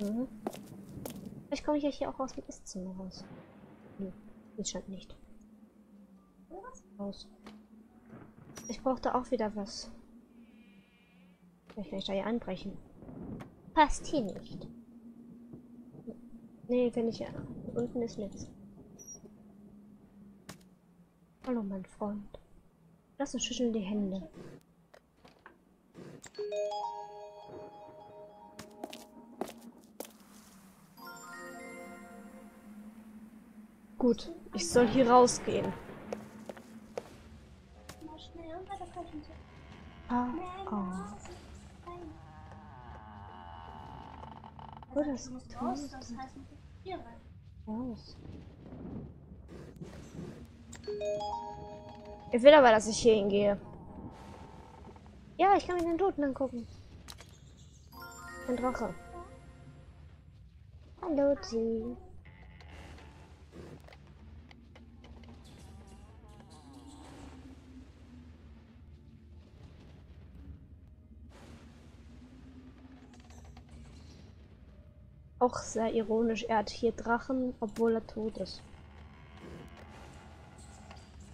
Mhm. Vielleicht komme ich ja hier auch aus dem Esszimmer raus. Nö, das scheint nicht. Raus. Ich brauchte auch wieder was. Vielleicht kann ich da hier anbrechen. Passt hier nicht. Nee, wenn ich ja. Unten ist nichts. Hallo, mein Freund. Lass uns schütteln die Hände. Gut, ich soll hier rausgehen. Ah, oh. Oh, das ist raus. Raus. Ich will aber, dass ich hier hingehe. Ja, ich kann mir den Toten angucken. Ein Drache. Hallo, Sie. Auch sehr ironisch, er hat hier Drachen, obwohl er tot ist.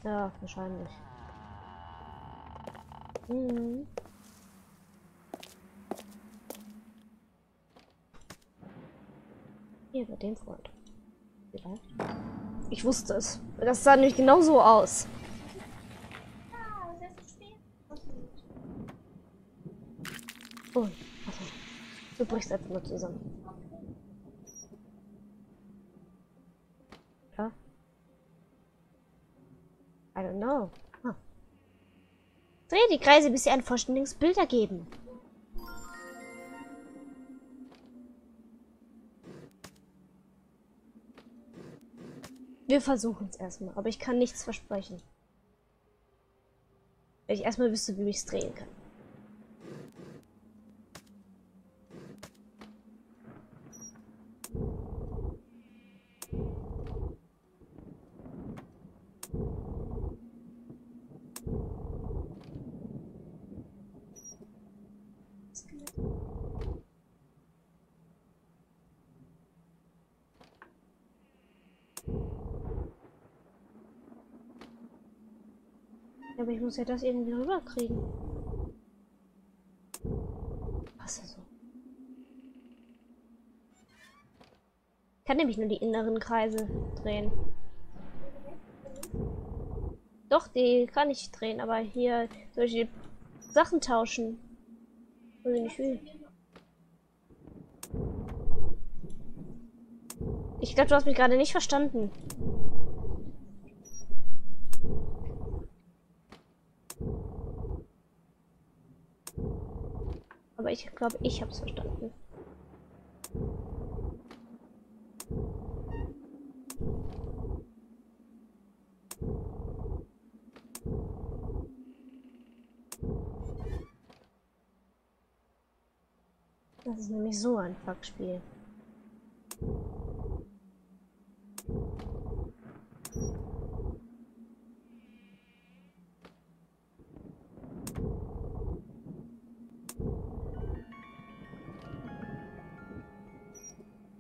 Ja, wahrscheinlich. Mhm. Hier bei dem Freund. Vielleicht. Ich wusste es. Das sah nicht genau so aus. Oh, also. Du brichst einfach nur zusammen. Ja? I don't know. Huh. Dreh die Kreise, bis sie ein vollständiges Bild ergeben. Wir versuchen es erstmal, aber ich kann nichts versprechen. Wenn ich erstmal wüsste, wie ich es drehen kann. Aber ich muss ja das irgendwie rüberkriegen. Was ist so? Ich kann nämlich nur die inneren Kreise drehen. Doch, die kann ich drehen, aber hier solche Sachen tauschen. Also nicht will. Ich glaube, du hast mich gerade nicht verstanden. Aber ich glaube, ich habe es verstanden. Das ist nämlich so ein Fuckspiel.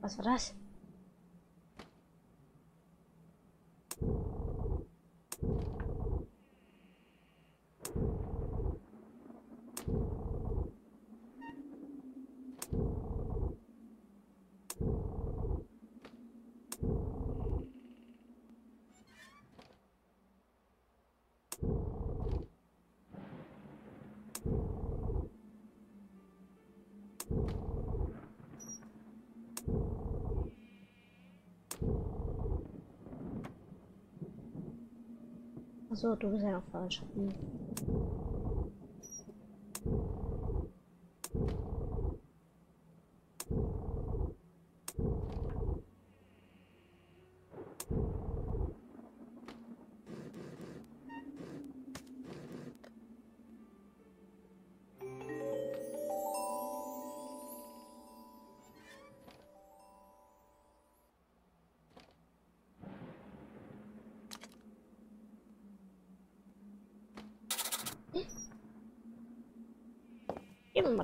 Was war das? Achso, du bist ja noch falsch. Hm.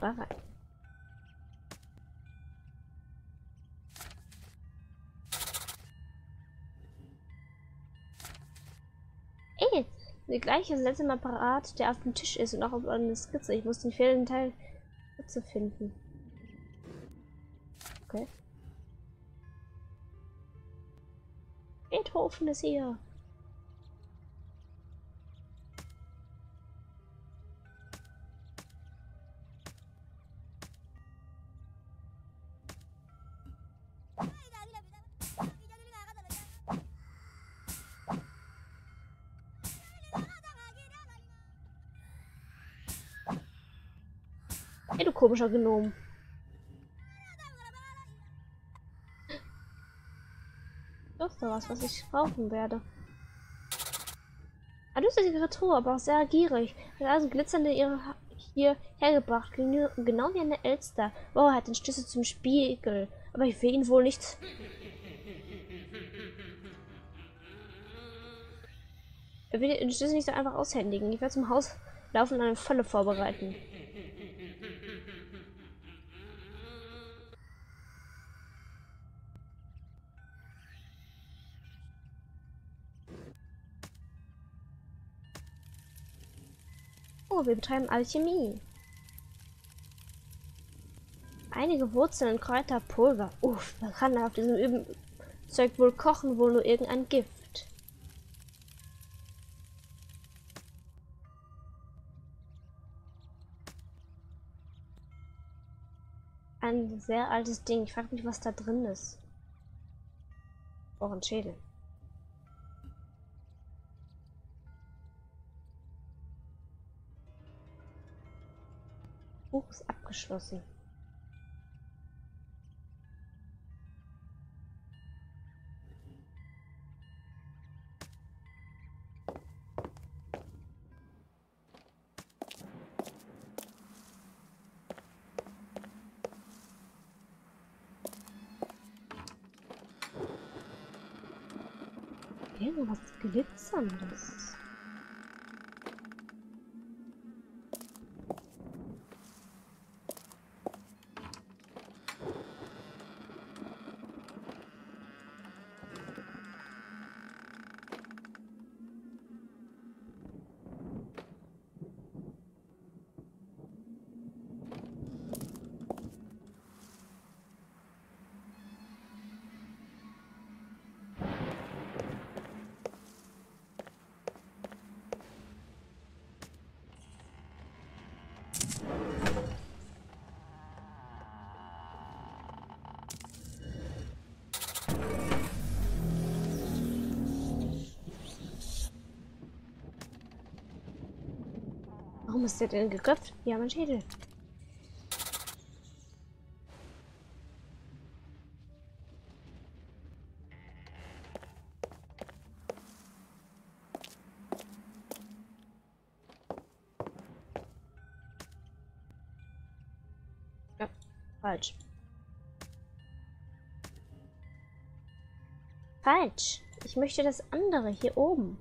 da rein. Ey, der gleiche ist letzte Apparat, der auf dem Tisch ist und auch auf einer Skizze. Ich muss den fehlenden Teil zu finden. Okay. Beethoven ist hier. Ey, du komischer Gnom. Doch, da was, was ich brauchen werde. Ah, du bist ihre Truhe, aber auch sehr gierig. Hat also glitzernde ihre ha hier hergebracht, genau wie eine Elster. Wow, er hat den Schlüssel zum Spiegel. Aber ich will ihn wohl nicht. Er will den Schlüssel nicht so einfach aushändigen. Ich werde zum Haus laufen und eine Falle vorbereiten. Oh, wir betreiben Alchemie. Einige Wurzeln und Kräuterpulver. Uff, man kann auf diesem Üben Zeug wohl kochen, wohl nur irgendein Gift. Ein sehr altes Ding. Ich frage mich, was da drin ist. Auch ein Schädel. Buch ist abgeschlossen. Irgendwas glitzerndes. Warum ist der denn geköpft? Ja, mein Schädel. Falsch. Falsch. Ich möchte das andere hier oben.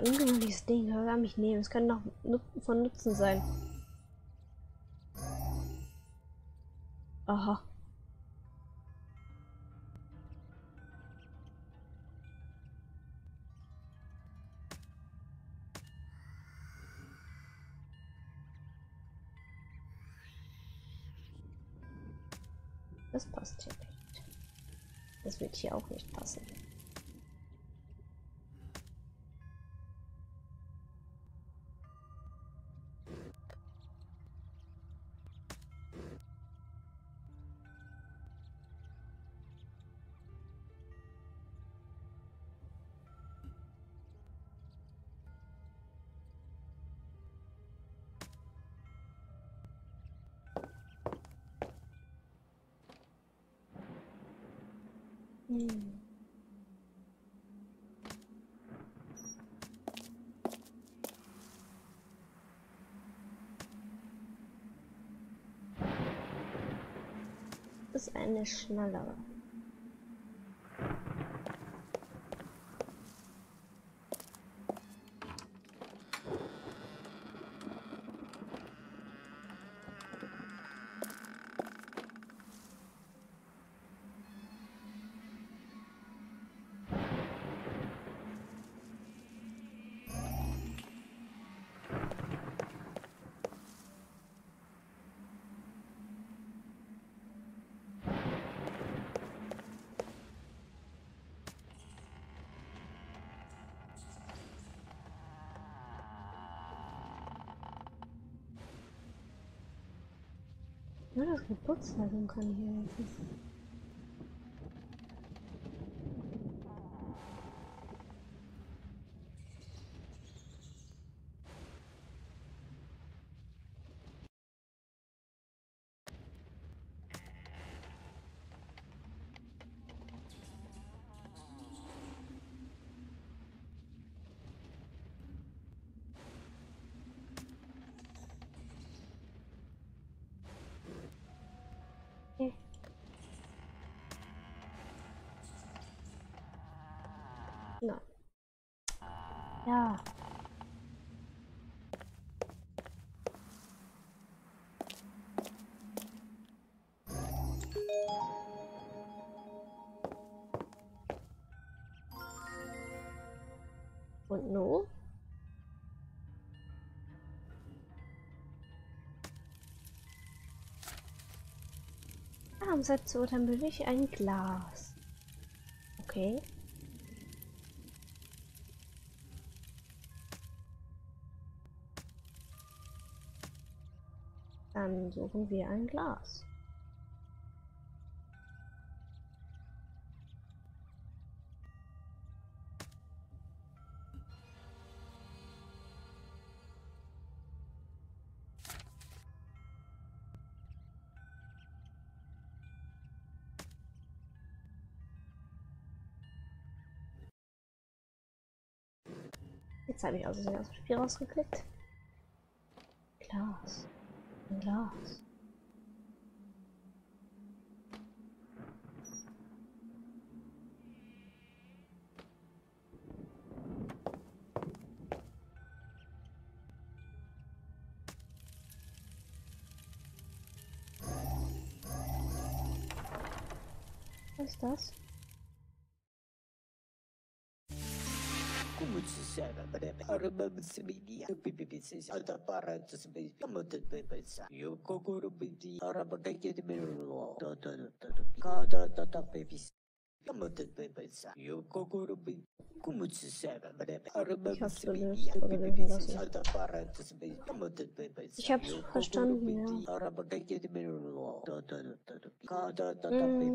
Ungewöhnliches Ding. Soll er mich nehmen? Es kann noch von Nutzen sein. Aha. Ist eine Schnaller. Ich dass ich eine Putzhaltung kann hier. Ja. Und nun? Warum setzt du unter Milch ein Glas? Okay. Dann suchen wir ein Glas. Jetzt habe ich aus dem Spiel rausgeklickt. Glas. Was ist das? Ich hab's verstanden, ja. Mhm.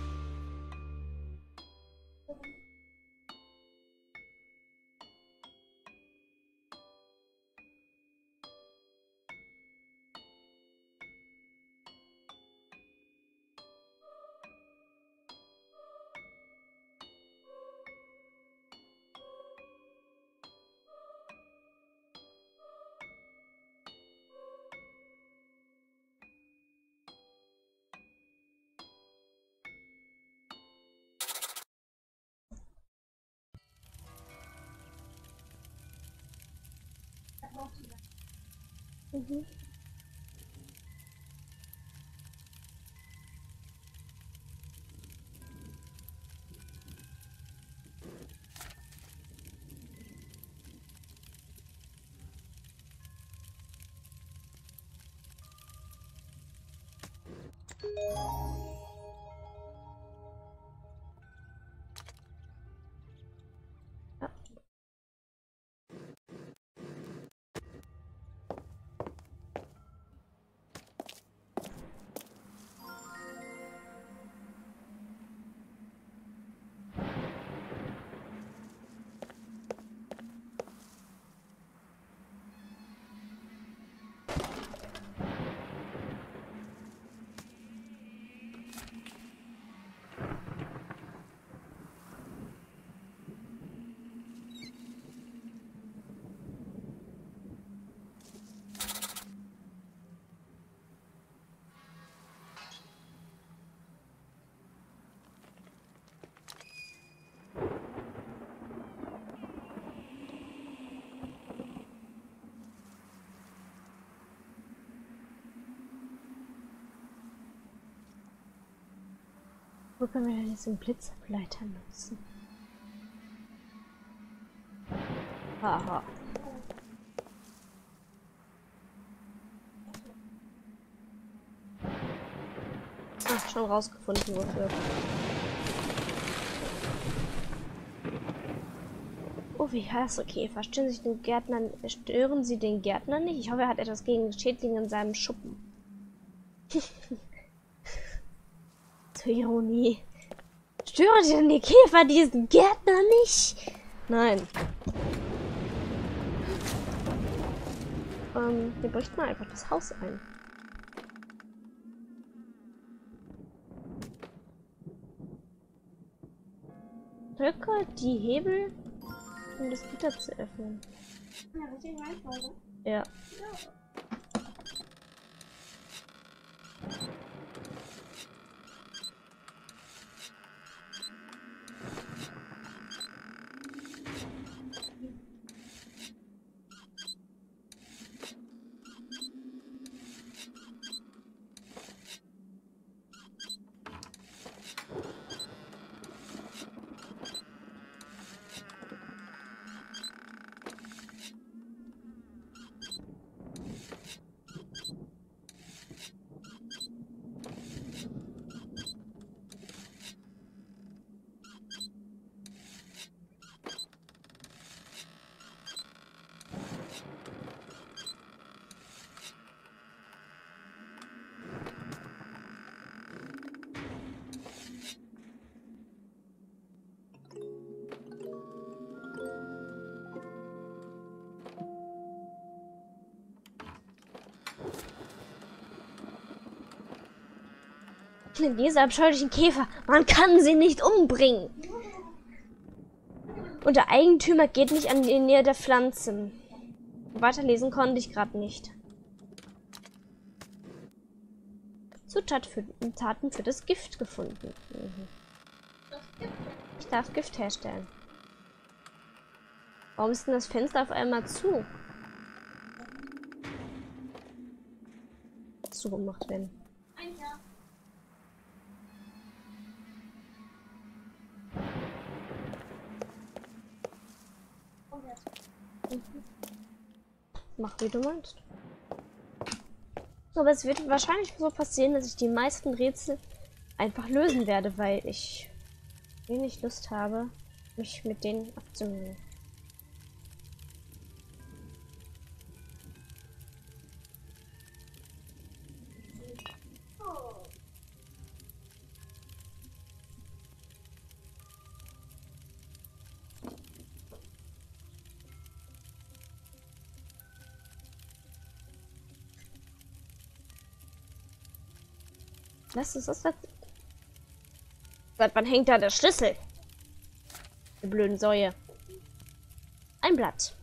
嗯哼。Wo können wir denn jetzt den Blitzableiter nutzen? Haha. Ach, schon rausgefunden, wofür. Oh, wie heißt okay. Verstehen Sie den Gärtner, stören Sie den Gärtner nicht? Ich hoffe, er hat etwas gegen Schädlinge in seinem Schuppen. Zur Ironie. Stören denn die Käfer diesen Gärtner nicht? Nein. Ähm, wir bräuchten mal einfach das Haus ein. Drücke die Hebel, um das Gitter zu öffnen. Ja. Diese abscheulichen Käfer. Man kann sie nicht umbringen. Und der Eigentümer geht nicht an die Nähe der Pflanzen. Weiterlesen konnte ich gerade nicht. Zutaten für das Gift gefunden. Mhm. Ich darf Gift herstellen. Warum ist denn das Fenster auf einmal zu? Zugemacht werden. Mach wie du meinst. Aber es wird wahrscheinlich so passieren, dass ich die meisten Rätsel einfach lösen werde, weil ich wenig Lust habe, mich mit denen abzumühen. Was ist das? Seit wann hängt da der Schlüssel? Die blöden Säue. Ein Blatt.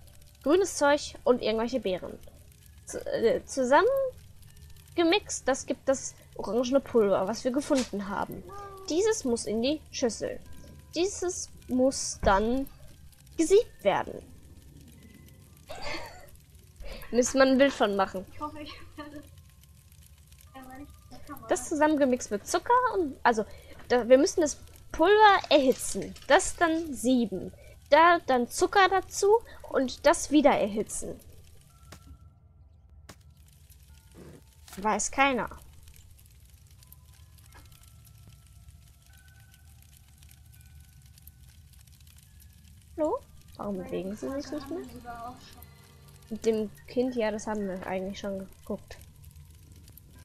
Grünes Zeug und irgendwelche Beeren. Z äh, zusammen gemixt, das gibt das orangene Pulver, was wir gefunden haben. Dieses muss in die Schüssel. Dieses muss dann gesiebt werden. Müssen wir ein Bild von machen. Ich hoffe, ich werde das zusammengemixt mit Zucker und also da, wir müssen das Pulver erhitzen. Das dann sieben. Da dann Zucker dazu und das wieder erhitzen. Weiß keiner. Hallo? Warum bewegen sie sich nicht mehr? Mit dem Kind, ja, das haben wir eigentlich schon geguckt.